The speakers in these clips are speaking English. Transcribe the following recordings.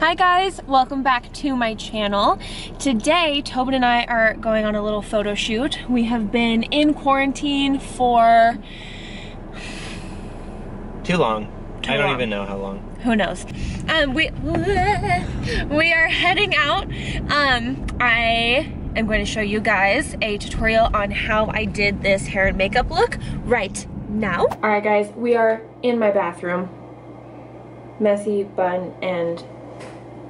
Hi guys, welcome back to my channel. Today, Tobin and I are going on a little photo shoot. We have been in quarantine for... Too long. Too I don't long. even know how long. who knows. Um, we, we are heading out. Um, I am going to show you guys a tutorial on how I did this hair and makeup look right now. All right guys, we are in my bathroom. Messy bun and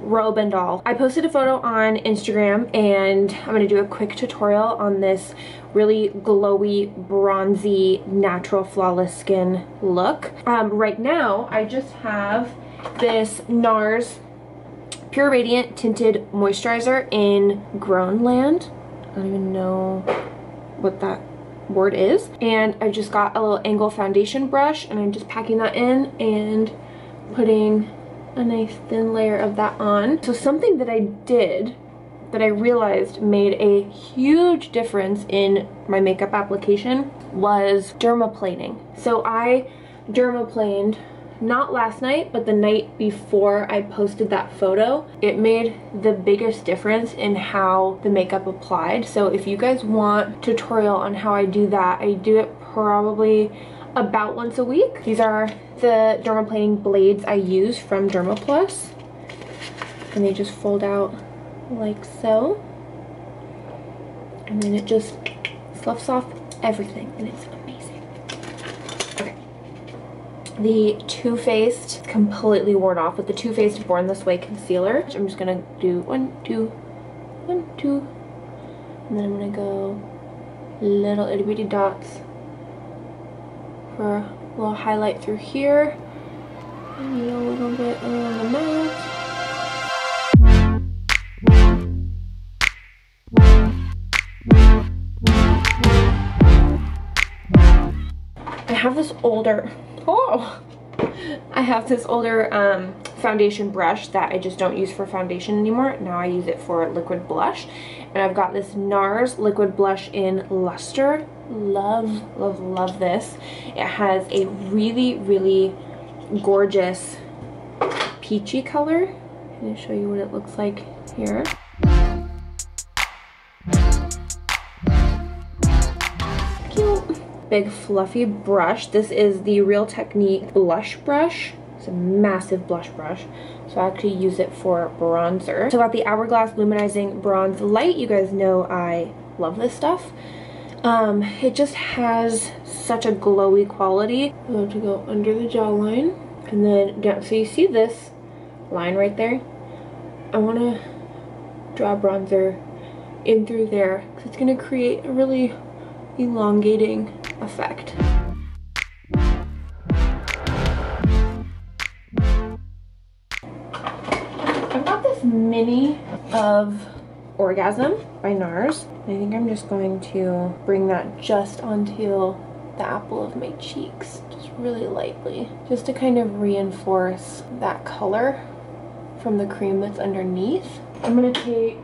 robe and all. I posted a photo on Instagram and I'm gonna do a quick tutorial on this really glowy, bronzy, natural, flawless skin look. Um, right now, I just have this NARS Pure Radiant Tinted Moisturizer in Groenland. I don't even know what that word is. And I just got a little angle foundation brush and I'm just packing that in and putting a nice thin layer of that on. So something that I did that I realized made a huge difference in my makeup application was dermaplaning. So I dermaplaned not last night, but the night before I posted that photo. It made the biggest difference in how the makeup applied. So if you guys want tutorial on how I do that, I do it probably about once a week. These are the dermaplaning blades I use from Dermaplus. And they just fold out like so. And then it just fluffs off everything and it's amazing. Okay. The Too Faced completely worn off with the Too Faced Born This Way concealer. I'm just gonna do one, two, one, two, and then I'm gonna go little itty bitty dots for a little highlight through here. And a little bit around the mouth. I have this older, oh, I have this older um, foundation brush that I just don't use for foundation anymore. Now I use it for liquid blush. And I've got this NARS liquid blush in Luster. Love, love, love this. It has a really, really gorgeous peachy color. I'm going to show you what it looks like here. Cute. Big fluffy brush. This is the Real Technique blush brush. It's a massive blush brush. So I actually use it for bronzer. So I got the Hourglass Luminizing Bronze Light. You guys know I love this stuff. Um, it just has such a glowy quality. I'm going to go under the jawline. And then down, so you see this line right there? I want to draw bronzer in through there because it's going to create a really elongating effect. Mini of Orgasm by NARS. I think I'm just going to bring that just onto the apple of my cheeks, just really lightly, just to kind of reinforce that color from the cream that's underneath. I'm gonna take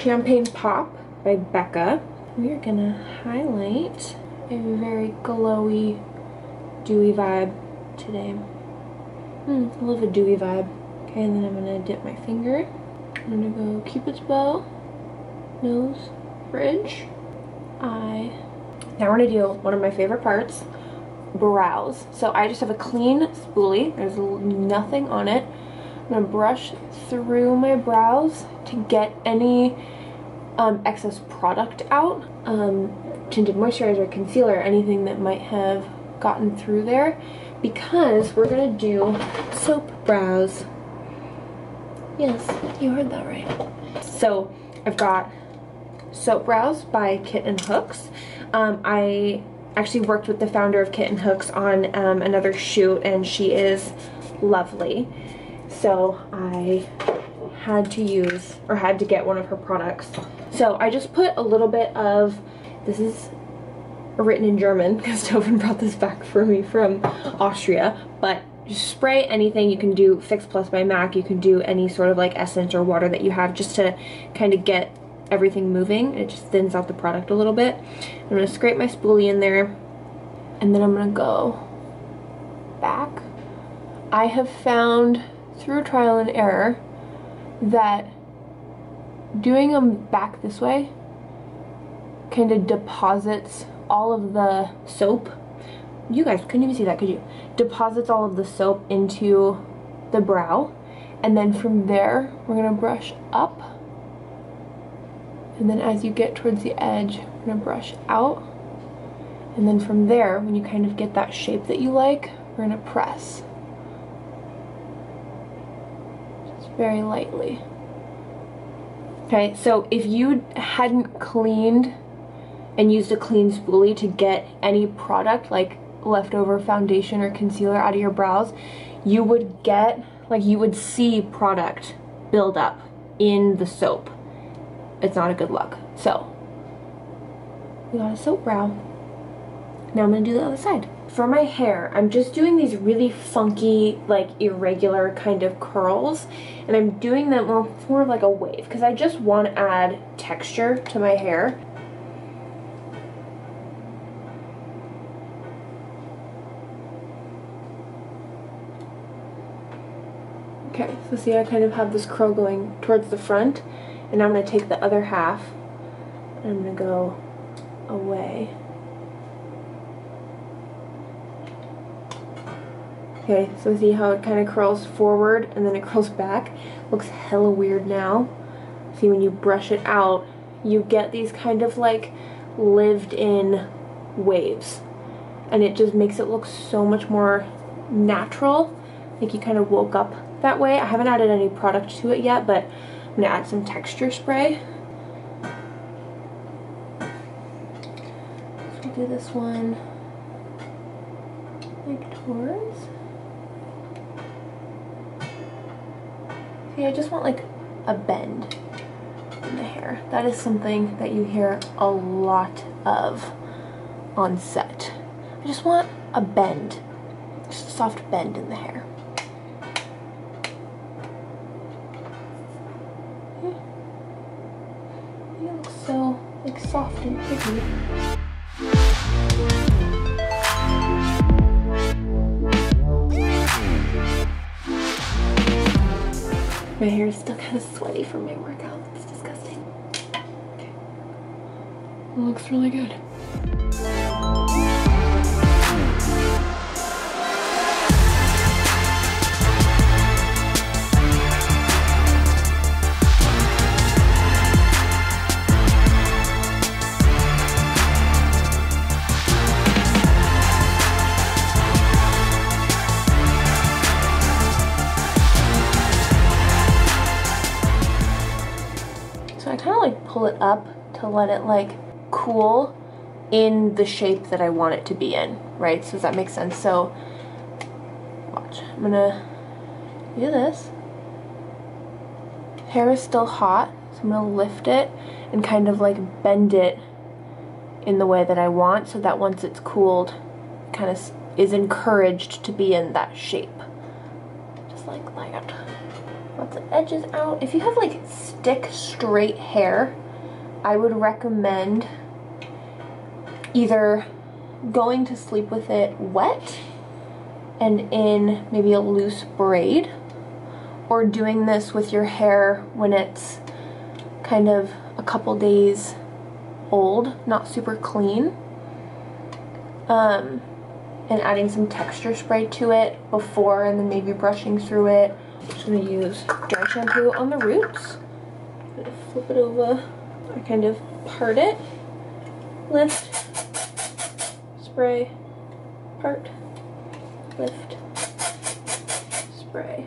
Champagne Pop by Becca. We're gonna highlight a very glowy, dewy vibe today. Hmm, I love a dewy vibe. And then I'm gonna dip my finger. I'm gonna go Cupid's bow, nose, bridge, eye. Now we're gonna do one of my favorite parts, brows. So I just have a clean spoolie. There's nothing on it. I'm gonna brush through my brows to get any um, excess product out. Um, tinted moisturizer, concealer, anything that might have gotten through there because we're gonna do soap brows. Yes, you heard that right. So I've got Soap Brows by Kitten Hooks. Um, I actually worked with the founder of Kitten Hooks on um, another shoot and she is lovely. So I had to use or had to get one of her products. So I just put a little bit of, this is written in German because Tobin brought this back for me from Austria, but just spray anything. You can do Fix Plus by MAC. You can do any sort of like essence or water that you have just to kind of get everything moving. It just thins out the product a little bit. I'm going to scrape my spoolie in there and then I'm going to go back. I have found through trial and error that doing them back this way kind of deposits all of the soap. You guys couldn't even see that, could you? Deposits all of the soap into the brow. And then from there, we're gonna brush up. And then as you get towards the edge, we're gonna brush out. And then from there, when you kind of get that shape that you like, we're gonna press. Just very lightly. Okay, so if you hadn't cleaned and used a clean spoolie to get any product like leftover foundation or concealer out of your brows, you would get, like you would see product build up in the soap. It's not a good look. So, we got a soap brow. Now I'm gonna do the other side. For my hair, I'm just doing these really funky, like irregular kind of curls. And I'm doing them more, more of like a wave because I just want to add texture to my hair. Okay, so see I kind of have this curl going towards the front and I'm going to take the other half and I'm going to go away. Okay, so see how it kind of curls forward and then it curls back? Looks hella weird now. See, when you brush it out, you get these kind of like lived in waves. And it just makes it look so much more natural. Like you kind of woke up that way. I haven't added any product to it yet, but I'm gonna add some texture spray. So we'll do this one like towards. See, I just want like a bend in the hair. That is something that you hear a lot of on set. I just want a bend, just a soft bend in the hair. so like soft and pretty. My hair is still kind of sweaty from my workout. It's disgusting. Okay. It looks really good. Up to let it like cool in the shape that I want it to be in, right? So does that make sense? So watch, I'm gonna do this. Hair is still hot, so I'm gonna lift it and kind of like bend it in the way that I want so that once it's cooled, kind of is encouraged to be in that shape. Just like that. Let the edges out. If you have like stick straight hair, I would recommend either going to sleep with it wet and in maybe a loose braid or doing this with your hair when it's kind of a couple days old, not super clean. Um, and adding some texture spray to it before and then maybe brushing through it. I'm just gonna use dry shampoo on the roots. Flip it over. I kind of part it, lift, spray, part, lift, spray.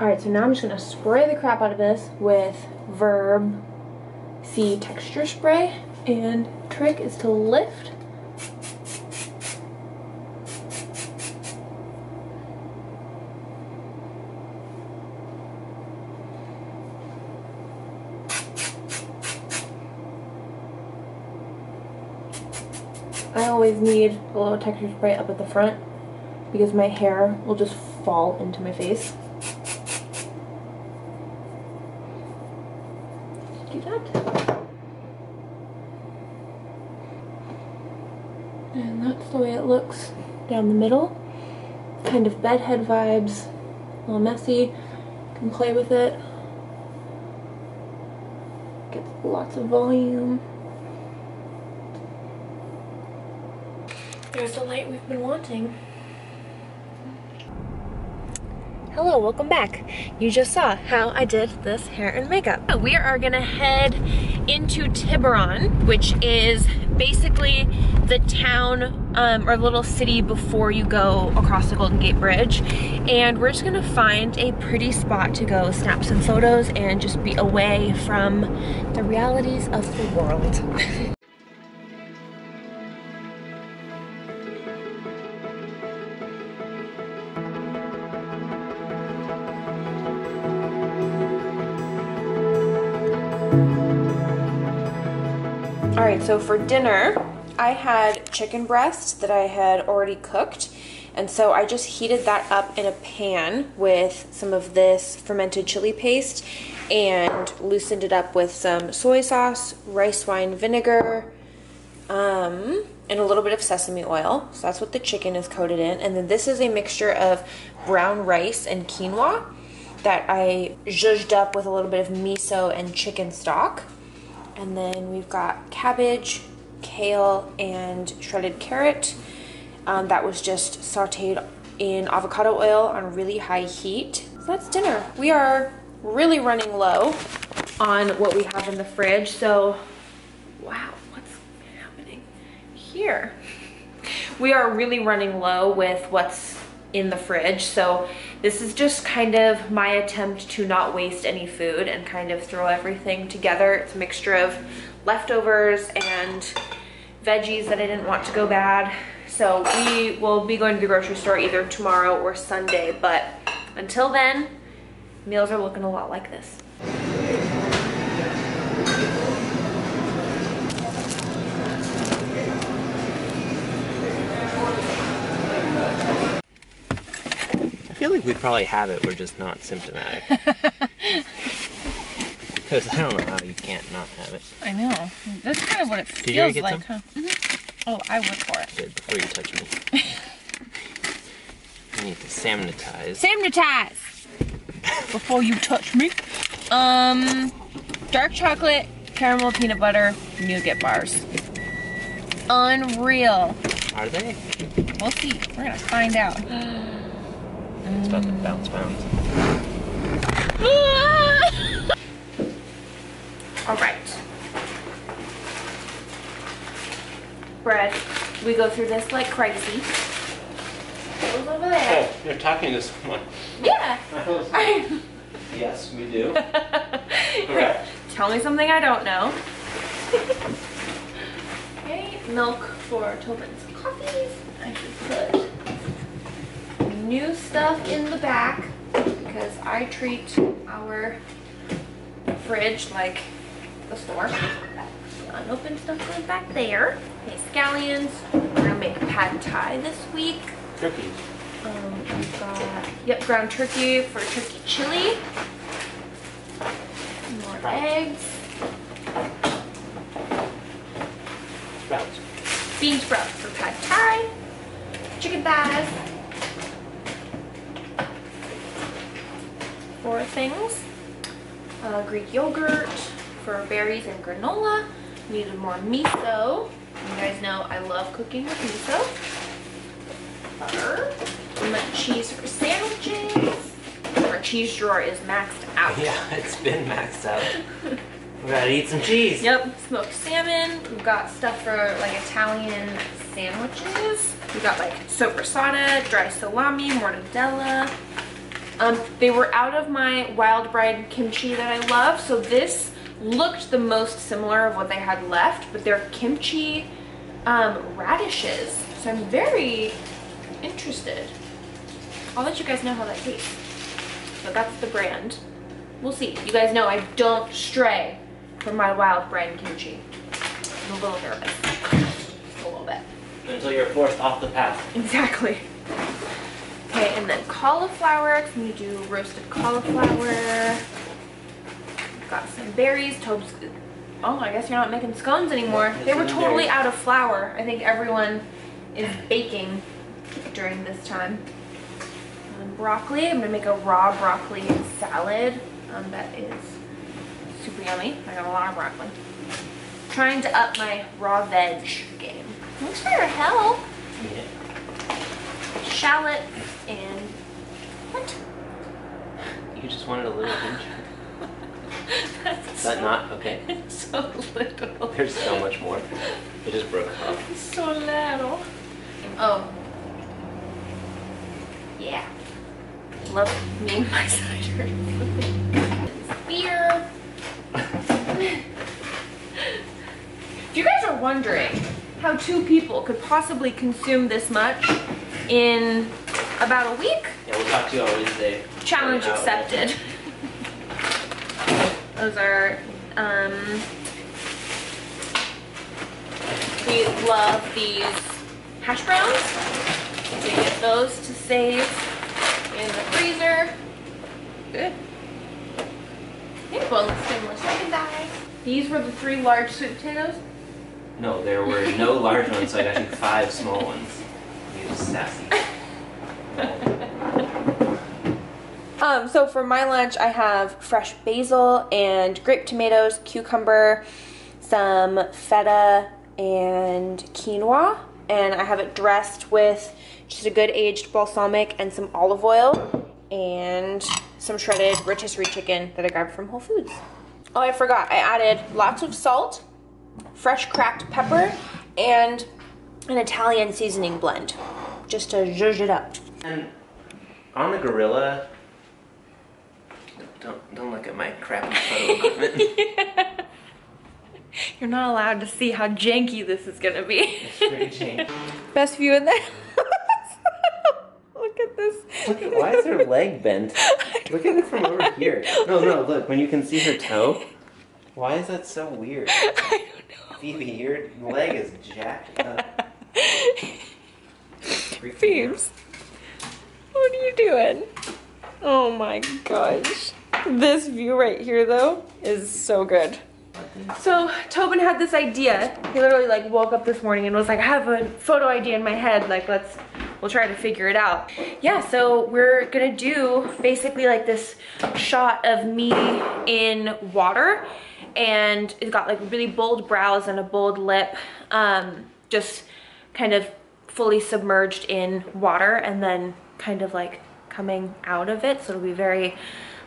Alright, so now I'm just to spray the crap out of this with Verb Sea Texture Spray. And trick is to lift I always need a little texture spray up at the front because my hair will just fall into my face. Do that. And that's the way it looks down the middle. Kind of bedhead vibes, a little messy. can play with it. Gets lots of volume. There's the light we've been wanting. Hello, welcome back. You just saw how I did this hair and makeup. We are gonna head into Tiburon, which is basically the town um, or little city before you go across the Golden Gate Bridge. And we're just gonna find a pretty spot to go snap some photos and just be away from the realities of the world. so for dinner, I had chicken breast that I had already cooked. And so I just heated that up in a pan with some of this fermented chili paste and loosened it up with some soy sauce, rice wine vinegar, um, and a little bit of sesame oil. So that's what the chicken is coated in. And then this is a mixture of brown rice and quinoa that I zhuzhed up with a little bit of miso and chicken stock. And then we've got cabbage, kale, and shredded carrot. Um, that was just sauteed in avocado oil on really high heat. So that's dinner. We are really running low on what we have in the fridge. So, wow, what's happening here? We are really running low with what's in the fridge. So this is just kind of my attempt to not waste any food and kind of throw everything together. It's a mixture of leftovers and veggies that I didn't want to go bad. So we will be going to the grocery store either tomorrow or Sunday, but until then, meals are looking a lot like this. We probably have it, we're just not symptomatic. because I don't know how you can't not have it. I know. That's kind of what it feels you like, huh? Mhm. Oh, I went for it. Good, before you touch me. you need to sanitize. Sanitize before you touch me. Um, dark chocolate, caramel peanut butter, nougat bars. Unreal. Are they? We'll see. We're gonna find out. It's about to bounce bounce. All right. Bread. We go through this like crazy. Goes over there. Oh, you're talking to someone. Yeah. yes, we do. Correct. Tell me something I don't know. okay, milk for Tobin's coffees. I should put new stuff in the back because I treat our fridge like the store. Unopened stuff goes back there. Okay, scallions. We're gonna make pad thai this week. Cookies. Um, we've got, yep, ground turkey for turkey chili. More eggs. Sprouts. Bean sprouts for pad thai. Chicken thighs. Four things. Uh, Greek yogurt for berries and granola. Needed more miso. You guys know I love cooking with miso. Butter. Cheese for sandwiches. Our cheese drawer is maxed out. Yeah, it's been maxed out. we gotta eat some cheese. Yep, smoked salmon. We've got stuff for like Italian sandwiches. We got like soppressata, dry salami, mortadella. Um, they were out of my Wildbrine kimchi that I love, so this looked the most similar of what they had left, but they're kimchi um, radishes. So I'm very interested. I'll let you guys know how that tastes. So that's the brand. We'll see. You guys know I don't stray from my Wildbrine kimchi. I'm a little nervous. A little bit. Until you're forced off the path. Exactly. Okay, and then cauliflower, because we do roasted cauliflower. Got some berries, Tobes. Oh, I guess you're not making scones anymore. They were totally out of flour. I think everyone is baking during this time. Um, broccoli. I'm gonna make a raw broccoli salad. Um, that is super yummy. I got a lot of broccoli. Trying to up my raw veg game. Thanks for your help. Yeah. Shallot and what? You just wanted a little ginger. That's Is that not okay? It's so little. There's so much more. It just broke off. so little. Oh. Yeah. Love me my cider. Beer. if you guys are wondering how two people could possibly consume this much in about a week, Yeah, we'll talk to you on Wednesday. challenge Out. accepted. Those are, um, we love these hash browns. So you get those to save in the freezer. Good. Hey, boneless, skinless, second thighs. These were the three large sweet potatoes. No, there were no large ones, so I got you five small ones. You sassy. Um, so for my lunch, I have fresh basil and grape tomatoes, cucumber, some feta, and quinoa. And I have it dressed with just a good aged balsamic and some olive oil and some shredded rotisserie chicken that I grabbed from Whole Foods. Oh, I forgot. I added lots of salt, fresh cracked pepper, and an Italian seasoning blend just to zhuzh it up. And on the gorilla, don't don't look at my crappy photo equipment. You're not allowed to see how janky this is gonna be. It's pretty janky. Best view in the Look at this. Look at why is her leg bent? Look at it from over here. No, no, look when you can see her toe. Why is that so weird? I don't know. Phoebe, your leg is jacked up. Phoebes, what are you doing? Oh my gosh. This view right here though is so good. So Tobin had this idea. He literally like woke up this morning and was like, I have a photo idea in my head. Like let's, we'll try to figure it out. Yeah, so we're gonna do basically like this shot of me in water and it's got like really bold brows and a bold lip. Um, just kind of fully submerged in water and then kind of like coming out of it. So it'll be very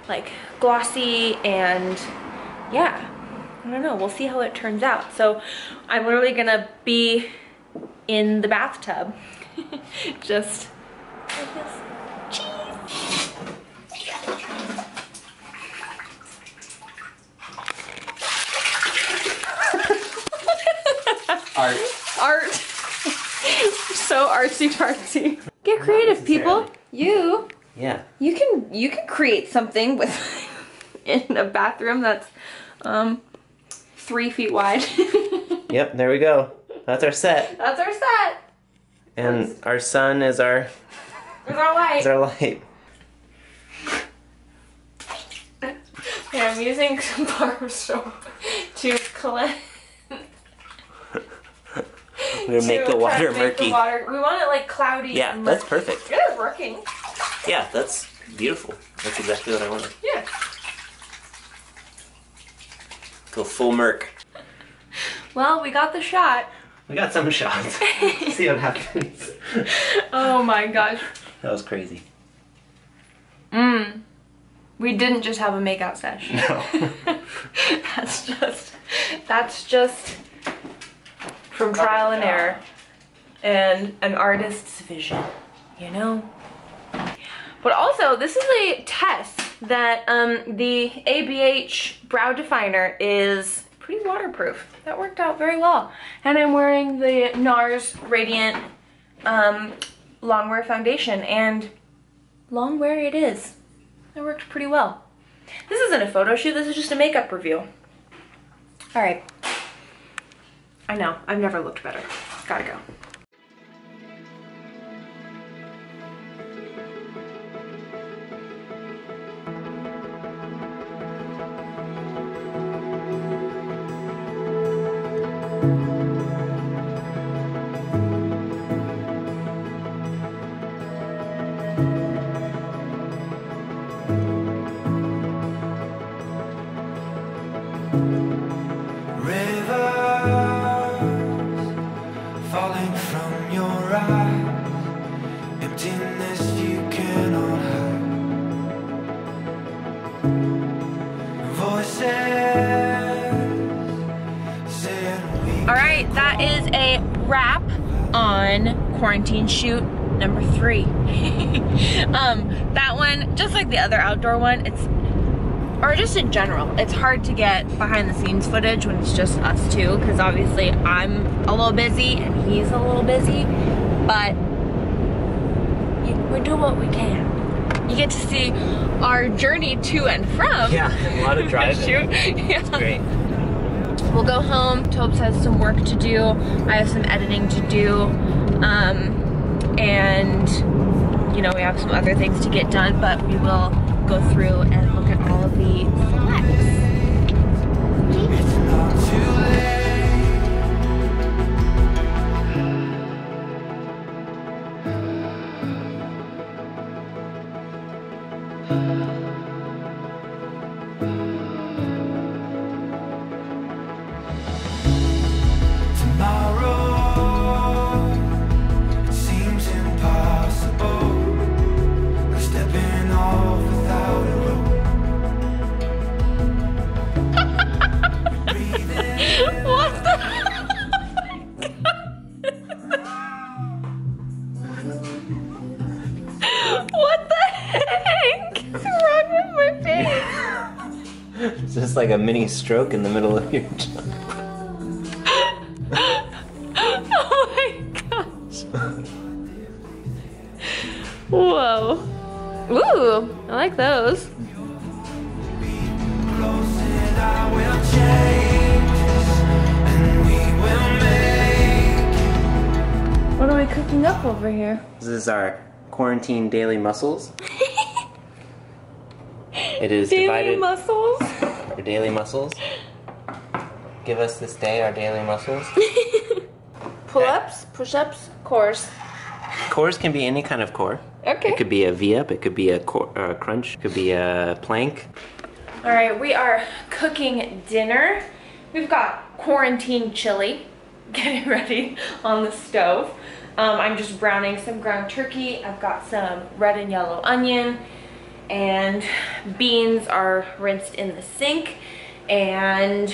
like glossy and yeah, I don't know. We'll see how it turns out. So I'm literally gonna be in the bathtub. Just like this. Cheese. Art. Art. so artsy fartsy. Get creative, people. You Yeah. you can you can create something with in a bathroom that's um three feet wide. Yep, there we go. That's our set. that's our set. And our sun is our With our light. is our light. Yeah, I'm using some bar soap to cleanse. We're gonna make the water murky. The water, we want it like cloudy. Yeah, and that's perfect. It is working. Yeah, that's beautiful. That's exactly what I wanted. Yeah. Go full murk. Well, we got the shot. We got some shots. See what happens. Oh my gosh. That was crazy. Mmm. We didn't just have a makeout sesh. No. that's just that's just from trial and error and an artist's vision, you know? But also, this is a test that um, the ABH brow definer is pretty waterproof. That worked out very well. And I'm wearing the NARS Radiant um, Longwear Foundation and longwear it is. That worked pretty well. This isn't a photo shoot, this is just a makeup review. All right. I know, I've never looked better. Gotta go. You cannot hide. Voices All right, that is a wrap on quarantine shoot number three. um, that one, just like the other outdoor one, it's or just in general, it's hard to get behind the scenes footage when it's just us two, because obviously I'm a little busy and he's a little busy, but we do what we can. You get to see our journey to and from Yeah, a lot of the driving. shoot. Yeah. Great. We'll go home. Tobes has some work to do. I have some editing to do. Um, and, you know, we have some other things to get done, but we will go through and look at all of the selects. Mini stroke in the middle of your jump. Oh my gosh. Whoa. Ooh, I like those. close and I will change and we will make What are we cooking up over here? This is our quarantine daily muscles. It is Daily divided. muscles. Our daily muscles. Give us this day our daily muscles. Pull-ups, push-ups, cores. Cores can be any kind of core. Okay. It could be a V up. It could be a core, uh, crunch. It could be a plank. All right, we are cooking dinner. We've got quarantine chili getting ready on the stove. Um, I'm just browning some ground turkey. I've got some red and yellow onion and beans are rinsed in the sink. And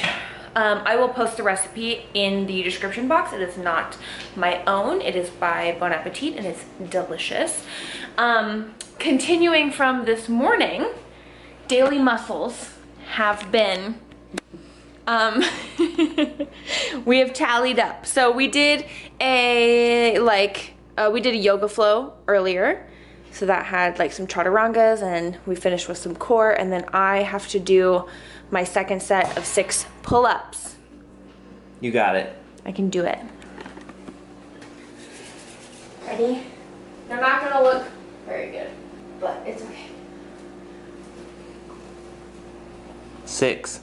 um, I will post the recipe in the description box. It is not my own. It is by Bon Appetit and it's delicious. Um, continuing from this morning, daily muscles have been um we have tallied up so we did a like uh, we did a yoga flow earlier so that had like some chaturangas and we finished with some core and then i have to do my second set of six pull-ups You got it. i can do it ready they're not gonna look very good but it's okay Six,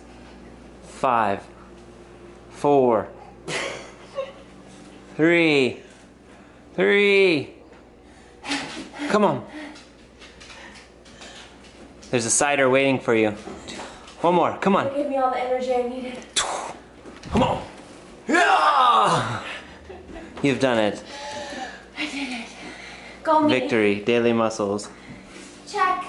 five, four, three, three. Come on. There's a cider waiting for you. One more. Come on. give me all the energy i needed Come on. Yeah! You've done it. go me Victory. Daily muscles. check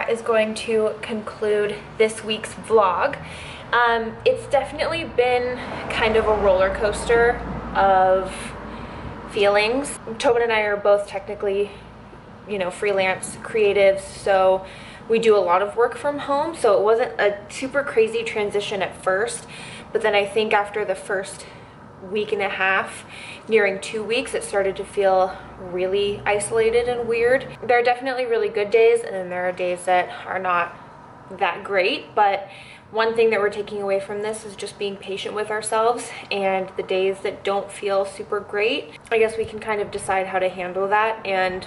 that is going to conclude this week's vlog. Um, it's definitely been kind of a roller coaster of feelings. Tobin and I are both technically, you know, freelance creatives, so we do a lot of work from home. So it wasn't a super crazy transition at first, but then I think after the first week and a half, nearing two weeks, it started to feel really isolated and weird. There are definitely really good days, and then there are days that are not that great. But one thing that we're taking away from this is just being patient with ourselves and the days that don't feel super great. I guess we can kind of decide how to handle that and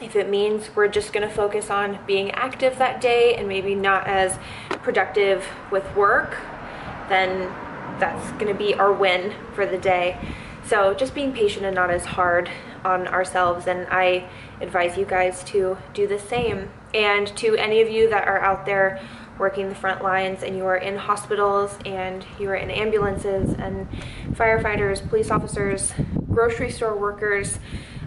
if it means we're just to focus on being active that day and maybe not as productive with work, then that's to be our win for the day. So just being patient and not as hard on ourselves. And I advise you guys to do the same. And to any of you that are out there working the front lines and you are in hospitals and you are in ambulances and firefighters, police officers, grocery store workers,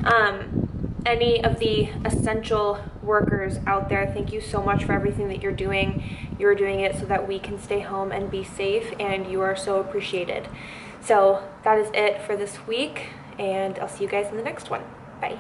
um, any of the essential workers out there, thank you so much for everything that you're doing. You're doing it so that we can stay home and be safe, and you are so appreciated. So, that is it for this week, and I'll see you guys in the next one. Bye.